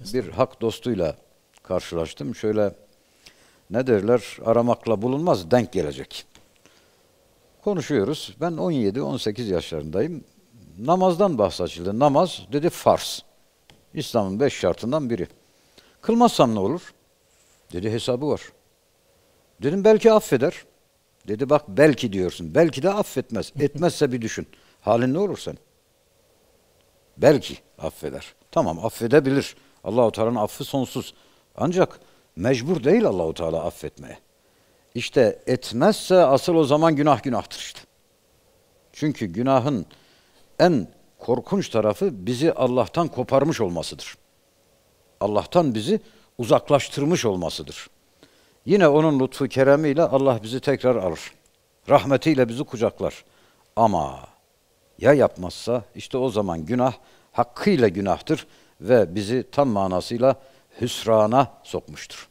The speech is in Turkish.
bir hak dostuyla karşılaştım. Şöyle ne derler aramakla bulunmaz denk gelecek. Konuşuyoruz. Ben 17-18 yaşlarındayım. Namazdan bahsedildi. Namaz dedi farz. İslam'ın beş şartından biri. Kılmazsam ne olur? Dedi hesabı var. Dedim belki affeder. Dedi bak belki diyorsun. Belki de affetmez. Etmezse bir düşün. Halin ne olur sen? Belki affeder. Tamam affedebilir. Allahu Teala'nın affı sonsuz. Ancak mecbur değil Allahu Teala affetmeye. İşte etmezse asıl o zaman günah günahtır işte. Çünkü günahın en korkunç tarafı bizi Allah'tan koparmış olmasıdır. Allah'tan bizi uzaklaştırmış olmasıdır. Yine onun lütfu keremiyle Allah bizi tekrar alır. Rahmetiyle bizi kucaklar. Ama ya yapmazsa işte o zaman günah hakkıyla günahtır ve bizi tam manasıyla hüsrana sokmuştur.